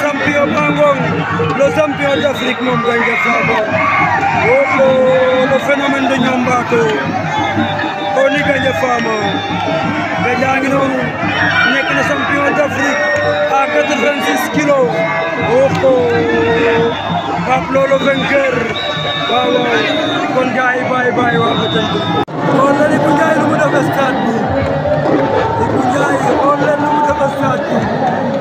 champion Bangong le champion d'Afrique moom Gandia Fama oh oh le phénomène de Niambato koo ni Gandia Fama Gandia ngi noonu nekk na champion d'Afrique à 86 kilos oh oh Pape Lolo vainqueur waaw waaw kon gars yi bàyyi bàyyi waa ba tey kon la Ibou Ndiaye lu mu def stade bi Ibou Ndiaye kon leen lu mu def stade bi